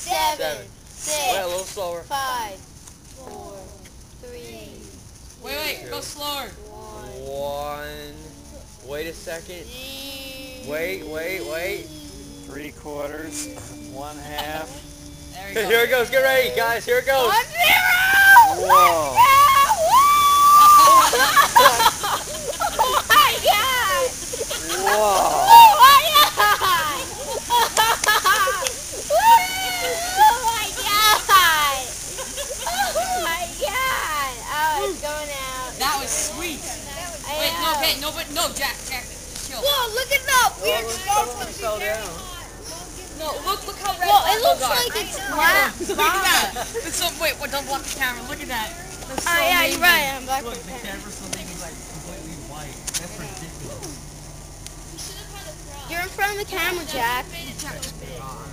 seven, Seven. six, Wait, a little slower. five, four, three, Wait, wait, go slower. one, One. Wait a second. Wait, wait, wait. Three quarters, one half. There go. Here it goes. Get ready, guys. Here it goes. One zero! Whoa. oh my god! Whoa. Oh my god! oh my god! Oh my god! Oh, it's going out. That was sweet. I Wait, no, know. okay, no, but no, Jack, Jack, chill. Whoa, look at that! Oh, fell down. No, look, look how red Well, it looks those are. like it's black. Look at that. It's so, wait, what, don't block the camera. Look at that. That's oh, so Oh yeah, amazing. you're right. I'm back Look, the that. camera still thinks it's like completely white. That's ridiculous. You're in front of the camera, Jack. Oh,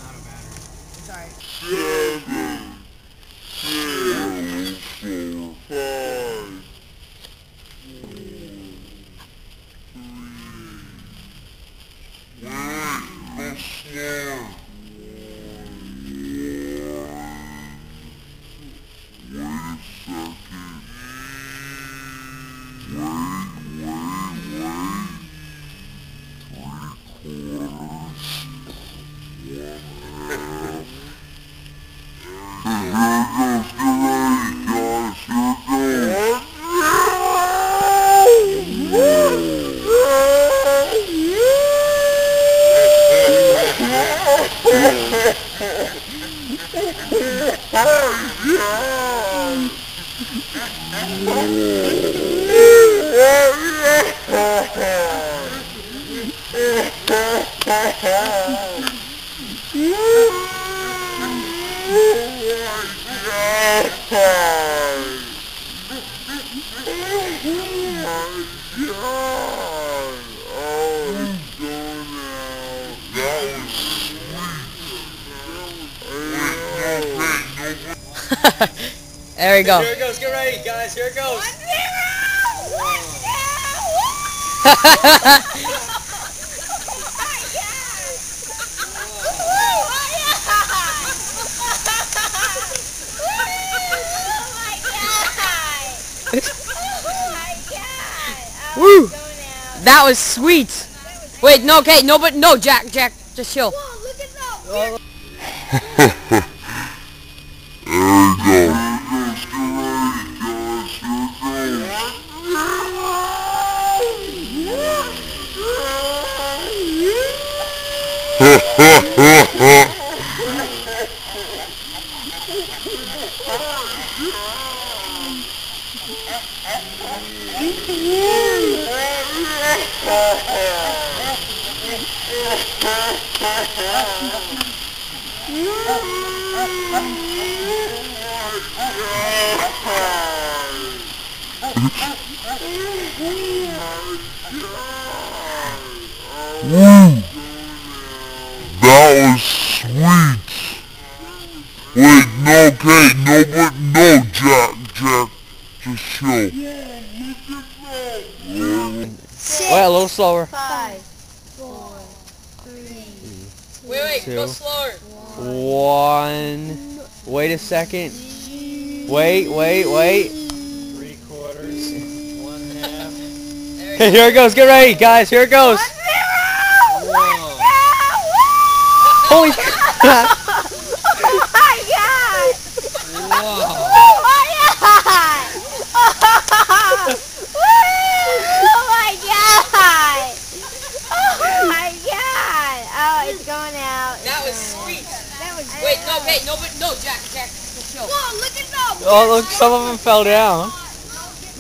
Alright. There you go. Here it goes. Get ready, guys. Here it goes. Woo. Oh my god! Woo! That was sweet. Wait, no, okay, no, but no, Jack, Jack, just chill. That Wait, little slower. Five, four, three, Wait, wait, go slower. One. Wait a second. Wait, wait, wait. Three quarters, one half. Here it goes. Get ready, guys. Here it goes. Whoa. Holy crap. Oh my god! Whoa. Oh my god! Oh my god! Oh my god! Oh, it's going out. That was sweet. That was Wait, no, okay, no, but no, Jack, Jack, just chill. Whoa, look at that! Oh, look, some of them fell down.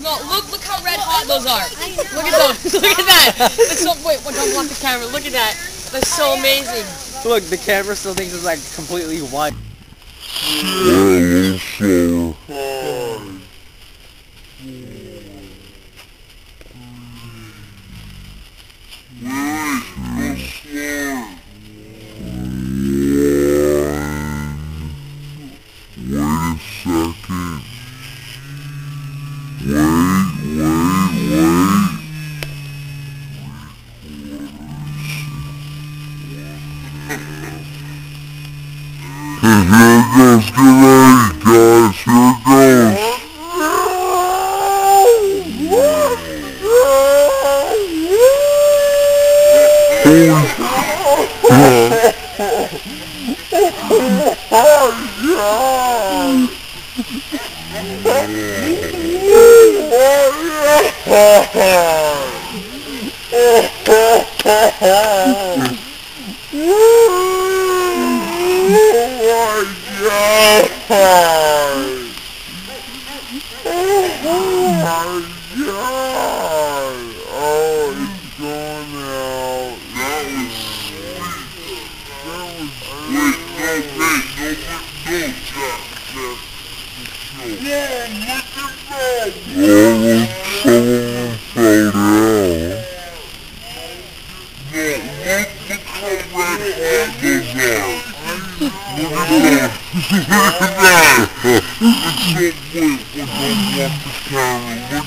No, look, look how red hot those are. Look at those. Look at that. That's so, wait, what, don't block the camera. Look at that. That's so amazing. Look, the camera still thinks it's like completely white. Goes, get ready, guys, here goes. Oh, it's going out. That was sweet. That was Wait, no, wait, no, no, Jack, Jack. Whoa, look at that. Oh, look, someone fell down. No, look, look how red hot those are. Look at that. Look at that. It's so, wait, wait, don't walk the camera. Look at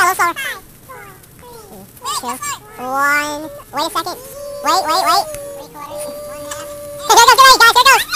Wait a second. Wait, wait, wait. Quarters. One half. Here goes, get ready, guys.